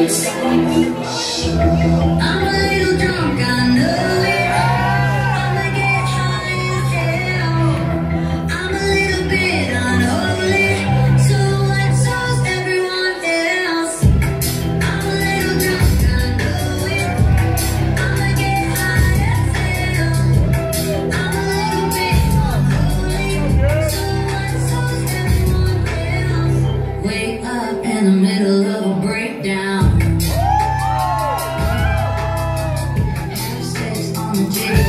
I'm Jimmy.